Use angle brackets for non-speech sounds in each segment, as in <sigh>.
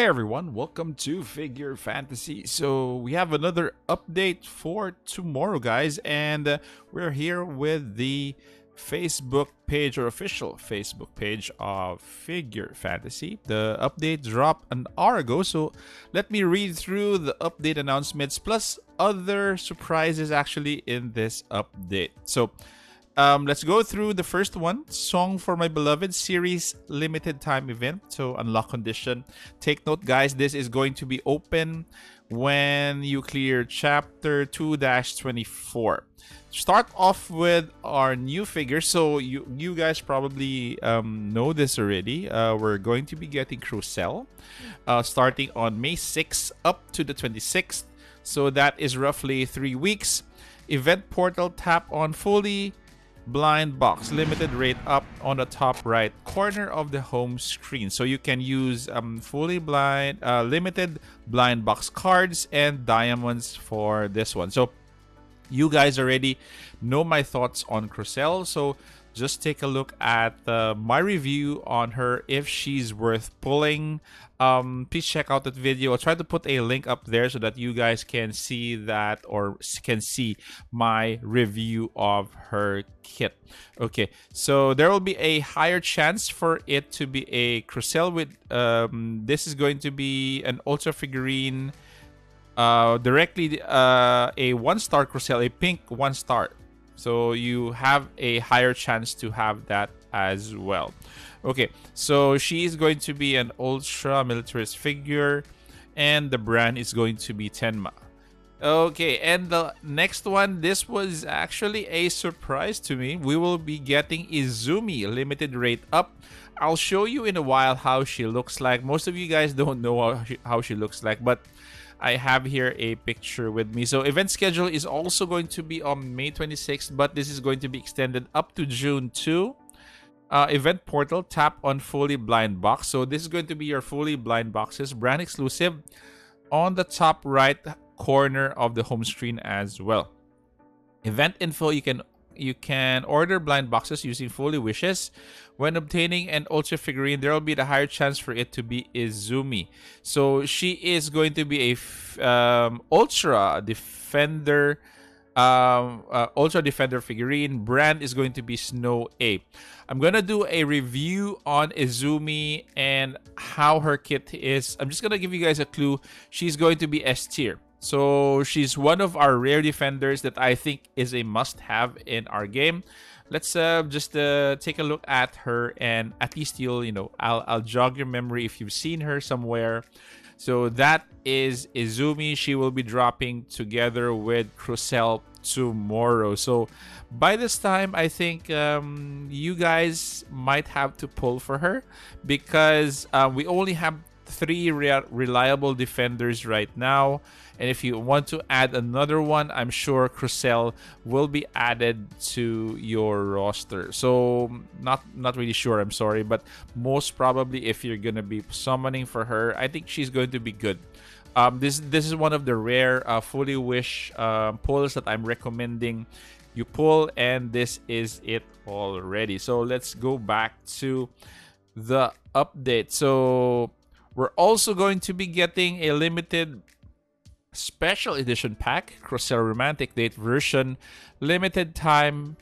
Hey everyone, welcome to Figure Fantasy. So, we have another update for tomorrow, guys, and uh, we're here with the Facebook page or official Facebook page of Figure Fantasy. The update dropped an hour ago, so let me read through the update announcements plus other surprises actually in this update. So, um, let's go through the first one Song for My Beloved series limited time event. So, unlock condition. Take note, guys, this is going to be open when you clear chapter 2 24. Start off with our new figure. So, you, you guys probably um, know this already. Uh, we're going to be getting Crocell uh, starting on May 6th up to the 26th. So, that is roughly three weeks. Event portal tap on fully blind box limited rate up on the top right corner of the home screen. So you can use um, fully blind uh, limited blind box cards and diamonds for this one. So you guys already know my thoughts on Crocell. So just take a look at uh, my review on her if she's worth pulling. Um, please check out that video. I'll try to put a link up there so that you guys can see that or can see my review of her kit. Okay so there will be a higher chance for it to be a Crocell with um, this is going to be an ultra figurine uh, directly uh, a one star Crocell, a pink one star so you have a higher chance to have that as well. Okay, so she is going to be an ultra militarist figure, and the brand is going to be Tenma. Okay, and the next one, this was actually a surprise to me. We will be getting Izumi limited rate up. I'll show you in a while how she looks like. Most of you guys don't know how she, how she looks like, but I have here a picture with me. So event schedule is also going to be on May 26th, but this is going to be extended up to June 2. Uh, event portal, tap on fully blind box. So this is going to be your fully blind boxes, brand exclusive on the top right corner of the home screen as well. Event info, you can you can order blind boxes using Fully Wishes. When obtaining an Ultra figurine, there will be the higher chance for it to be Izumi. So she is going to be a um, Ultra Defender, um, uh, Ultra Defender figurine. Brand is going to be Snow Ape. I'm gonna do a review on Izumi and how her kit is. I'm just gonna give you guys a clue. She's going to be S tier. So she's one of our rare defenders that I think is a must-have in our game. Let's uh, just uh, take a look at her, and at least you'll, you know, I'll, I'll jog your memory if you've seen her somewhere. So that is Izumi. She will be dropping together with Crocell tomorrow. So by this time, I think um, you guys might have to pull for her because uh, we only have three re- reliable defenders right now. And if you want to add another one, I'm sure Crocell will be added to your roster. So not not really sure, I'm sorry, but most probably if you're gonna be summoning for her, I think she's going to be good. Um, this this is one of the rare uh, fully wish uh, pulls that I'm recommending you pull, and this is it already. So let's go back to the update. So we're also going to be getting a limited special edition pack, Crocell Romantic Date version, limited time,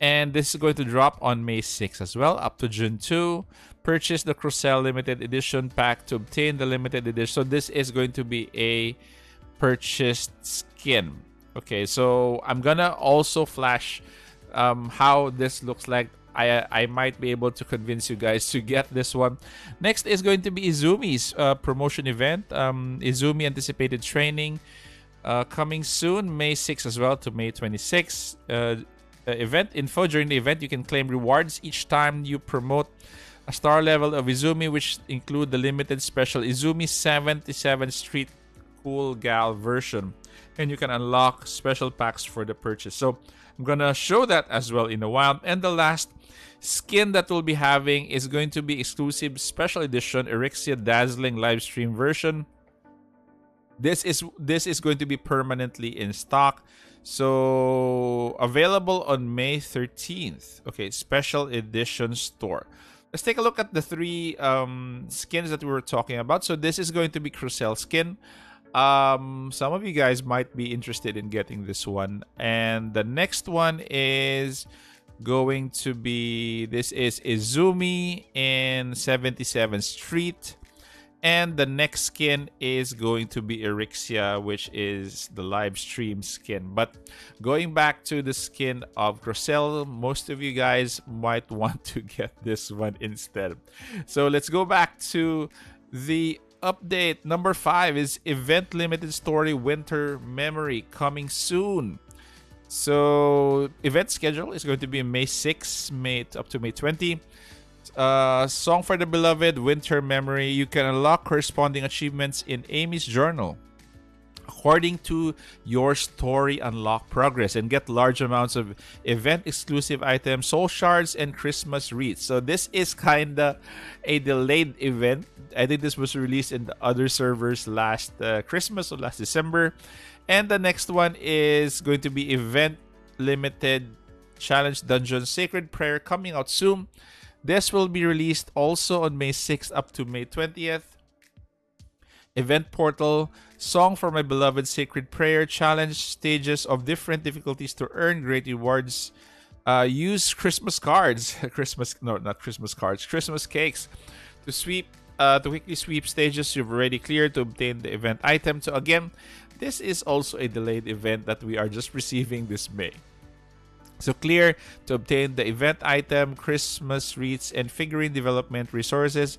and this is going to drop on May 6 as well, up to June 2. Purchase the Crocell limited edition pack to obtain the limited edition. So this is going to be a purchased skin. Okay, so I'm gonna also flash um, how this looks like I I might be able to convince you guys to get this one. Next is going to be Izumi's uh, promotion event. Um, Izumi anticipated training uh, coming soon, May 6 as well to May 26. Uh, event info during the event, you can claim rewards each time you promote a star level of Izumi, which include the limited special Izumi 77 Street Cool Gal version, and you can unlock special packs for the purchase. So I'm gonna show that as well in a while. And the last skin that we'll be having is going to be exclusive special edition Erixia Dazzling live stream version. This is this is going to be permanently in stock. So available on May 13th. Okay, special edition store. let's take a look at the three um, skins that we were talking about. So this is going to be Crocell skin. Um, some of you guys might be interested in getting this one. And the next one is going to be this is Izumi in 77th Street. And the next skin is going to be Erixia, which is the live stream skin. But going back to the skin of Crocell, most of you guys might <laughs> want to get this one instead. So let's go back to the update. Number five is Event Limited Story Winter Memory coming soon. So event schedule is going to be May 6, May up to May 20 uh, Song for the Beloved, Winter Memory, you can unlock corresponding achievements in Amy's journal according to your story unlock progress and get large amounts of event exclusive items, soul shards, and Christmas wreaths. So this is kinda a delayed event. I think this was released in the other servers last uh, Christmas or last December. And the next one is going to be event limited challenge dungeon sacred prayer coming out soon. This will be released also on May 6th up to May 20th. Event Portal, Song for My Beloved Sacred Prayer, challenge stages of different difficulties to earn great rewards. Uh, use Christmas cards, <laughs> Christmas, no, not Christmas cards, Christmas cakes to sweep, uh, to quickly sweep stages you've already cleared to obtain the event item. So again, this is also a delayed event that we are just <laughs> receiving this May. So clear to obtain the event item, Christmas wreaths, and figurine development resources.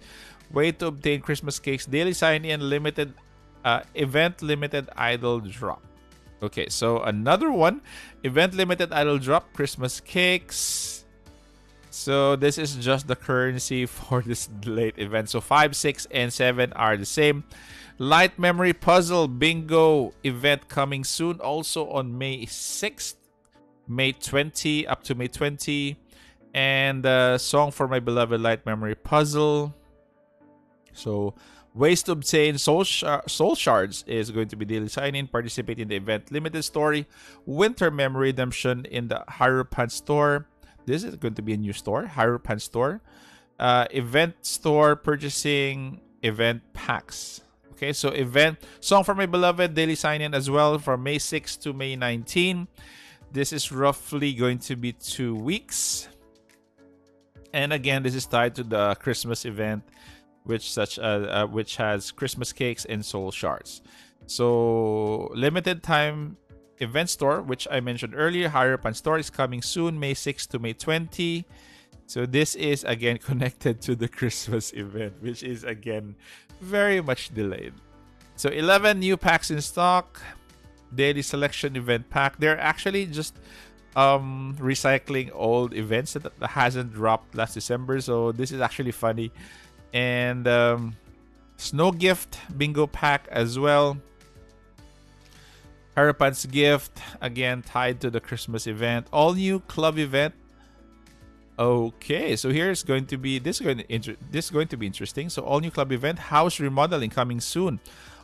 Way to obtain Christmas cakes, daily sign in, limited uh, event limited idol drop. Okay, so another one event limited idol drop, Christmas cakes. So this is just the currency <laughs> for this late event. So 5, 6, and 7 are the same. Light Memory Puzzle Bingo event coming soon, also on May 6th. May 20 up to May 20. And the song for my beloved light memory puzzle. So ways to obtain soul, sh- soul shards is going to be daily sign in, participate in the event limited story, winter memory redemption in the Hierophant store. This is going to be a new store, Hierophant store. Uh, event store purchasing event packs. Okay, so event song for my beloved daily sign in as well from May 6 to May 19. This is roughly going to be two weeks. And again, this is tied to the Christmas event, which such uh, uh, which has Christmas cakes and soul shards. So limited time event store, which I mentioned earlier, Higher Hierophant store is coming soon, May 6 to May 20. So this is again <laughs> connected to the Christmas event, which is again very much delayed. So 11 new packs in stock daily selection event pack. They're actually just um recycling old events that hasn't dropped last December. So this is actually funny. And um Snow Gift bingo pack as well. Harapan's gift again tied to the Christmas event. All new club event. Okay, so here's going to be this is going to this is going to be interesting. So all new club event house remodeling coming soon.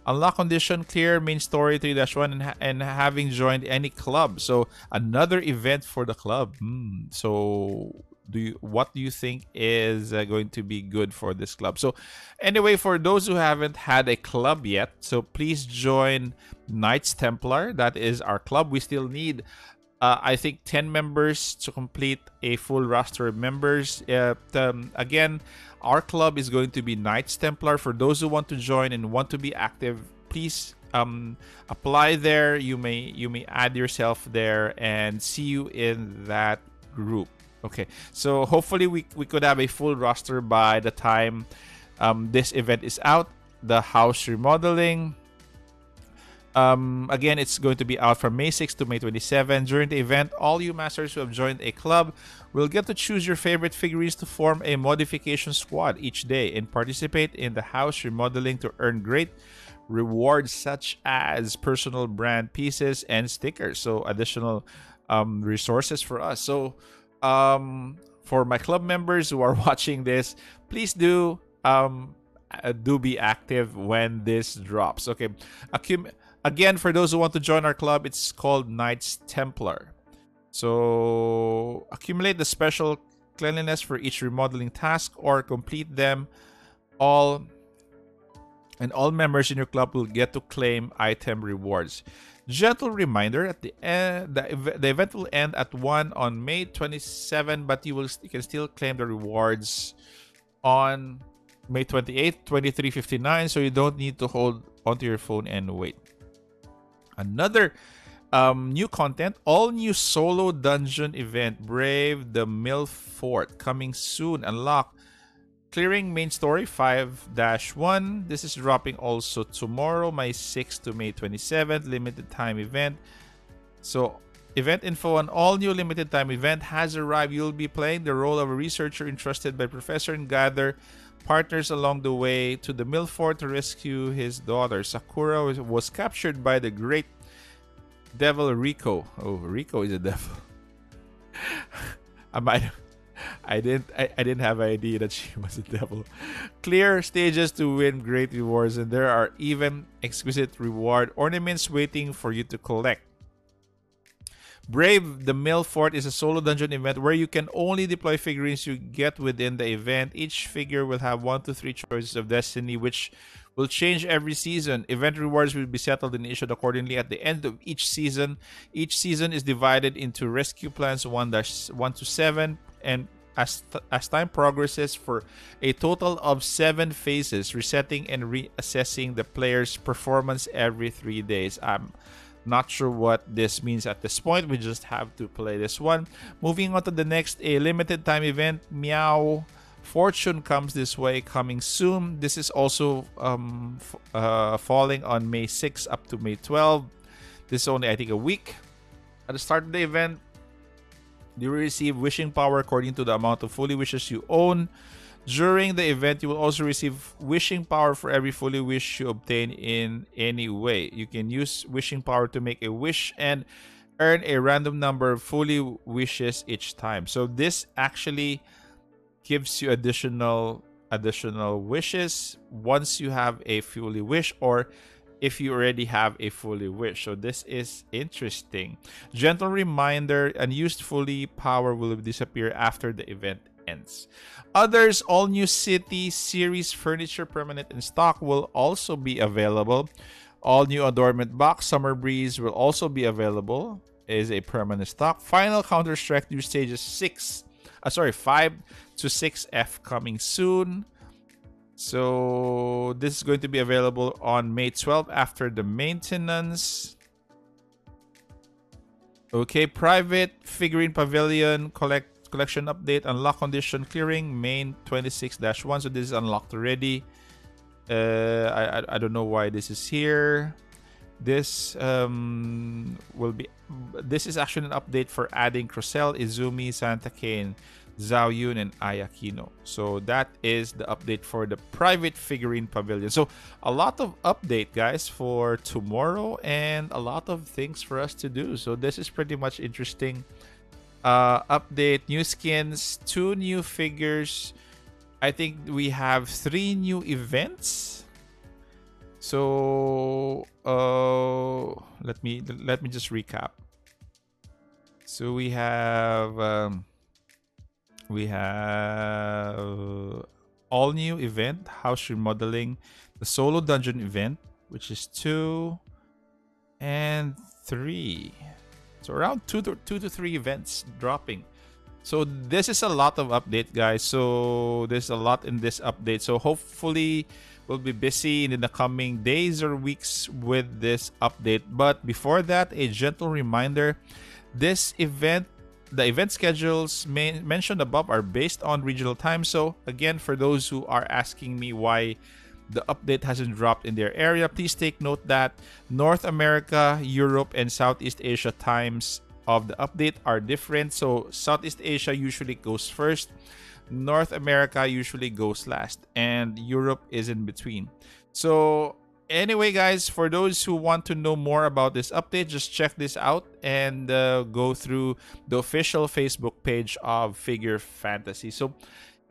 Unlock condition clear main story 3-1 and, and having joined any club. So another event for the club. Mm, so do you what do you think is uh, going to be good for this club? So anyway, for those who haven't had a club yet, so please join Knights Templar. That is our club. We still need uh, I think 10 members to complete a full roster of members. Uh, um, again, our club is going to be Knights Templar. For those who want to join and want to be active, please um, apply there. You may you may add yourself there and see you in that group. Okay, so hopefully we, we could have a full roster by the time um, this event is out. The house remodeling, um, again, it's going to be out from May 6 to May 27. During the event, all you masters who have joined a club will get to choose your favorite figurines to form a modification squad each day and participate in the house remodeling to earn great rewards such as personal brand pieces and stickers. So, additional um, resources for us. So, um, for my club members who are <laughs> watching this, please do um, uh, do be active when this drops. Okay, Accum- Again, for those who want to join our club, it's called Knights Templar. So accumulate the special cleanliness for each remodeling task or complete them all and all members in your club will get to claim item rewards. Gentle reminder at the end, the, the event will end at 1 on May 27, but you will you can still claim the rewards on May 28, 2359, so you don't need to hold onto your phone and wait. Another um, new content, all new solo dungeon event, Brave the Mill Fort, coming soon. Unlock Clearing main story 5-1. This is dropping also tomorrow, May 6 to May 27th, limited time event. So, event info on all new limited time event has arrived. You'll be playing the role of a researcher entrusted by Professor and gather partners along the way to the mill fort to rescue his daughter. Sakura was, was captured by the great devil Rico. Oh, Rico is a devil. <laughs> I might I didn't I, I didn't have an idea that she <laughs> was a devil. Clear stages to win great rewards, and there are even exquisite reward ornaments waiting for you to collect. Brave the Mill Fort is a solo dungeon event where you can only deploy figurines you get within the event. Each figure will have one to three choices of destiny, which will change every season. Event rewards will be settled and issued accordingly at the end of each season. Each season is divided into rescue plans 1 1 to 7 and as, as time progresses for a total of seven phases, resetting and reassessing the player's performance every three days. I'm not sure what this means at this point. We just have to play this one. Moving on to the next, a limited time event, Meow Fortune comes this way, coming soon. This is also um, uh, falling on May 6 up to May 12. This is only, I think, a week. At the start of the event, you will receive wishing power according to the amount of fully wishes you own. During the event, you will also receive wishing power for every fully wish you obtain in any way. You can use wishing power to make a wish and earn a random number of fully wishes each time. So this actually gives you additional additional wishes once you have a fully wish or if you already have a fully wish. So this is interesting. Gentle reminder, unused fully power will disappear after the event ends. Others, all new city series furniture permanent in stock will also be available. All new adornment box Summer Breeze will also be available. Is a permanent stock. Final Counter Strike new stages six, uh, sorry, five to six F coming soon. So this is going to be available on May 12 after the maintenance. Okay, private figurine pavilion collect collection update unlock condition clearing main 26-1 so this is unlocked already. Uh, I, I, I don't know why this is here. This um, will be this is actually an update for adding Crocell, Izumi, Santa Kane Zhao Yun, and Ayakino. So that is the update for the private figurine pavilion. So a lot of update, guys, for tomorrow and a lot of things for us to do. So this is pretty much interesting. Uh, update, new skins, two new figures. I think we have three new events. So uh, let me let me just recap. So we have. Um, we have all new event house remodeling the solo dungeon event which is two and three. So around two to two to three events dropping. So this is a lot of update guys. So there's a lot in this update. So hopefully we'll be busy in the coming days or weeks with this update. But before that a gentle reminder this event the event schedules mentioned above are based on regional time. So, again, for those who are asking me why the update hasn't dropped in their area, please take note that North America, Europe, and Southeast Asia times of the update are different. So, Southeast Asia usually goes first, North America usually goes last, and Europe is in between. So, anyway, guys, for those who want to know more about this update, just check this out and uh, go through the official Facebook page of Figure Fantasy. So,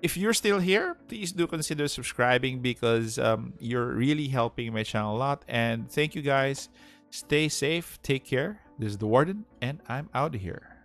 if you're still here, please do consider subscribing because um, you're really helping my channel a lot. And thank you guys. Stay safe. Take care. This is the Warden, and I'm out of here.